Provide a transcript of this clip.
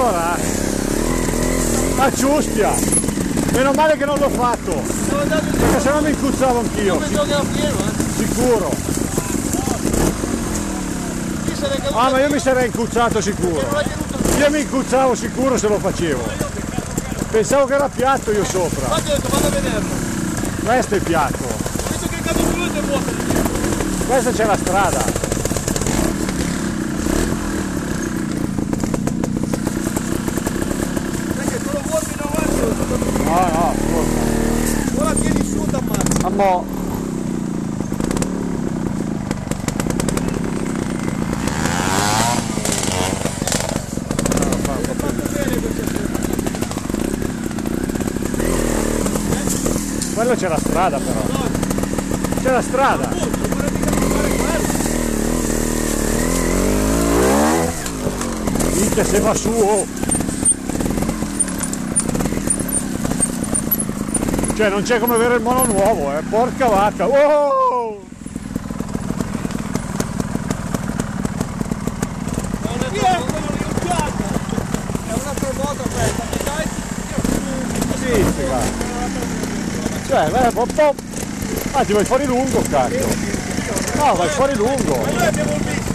allora a ciustia meno male che non l'ho fatto perché se no mi incuzzavo anch'io eh. sicuro. Ah ma io mi sarei incuzzato sicuro. io mi incuzzavo sicuro se lo facevo. Pensavo che era piatto io sopra. Questo è il piatto questa c'è la strada ammazza. a mo Fatto bene questa quello c'è la strada però c'è la strada minchia se va su oh. Cioè non c'è come avere il mono nuovo eh porca vacca oh! Sì, figa. Cioè, vai, po, po. Ah, ti vai fuori lungo, cazzo. No, vai fuori lungo. Ma noi abbiamo il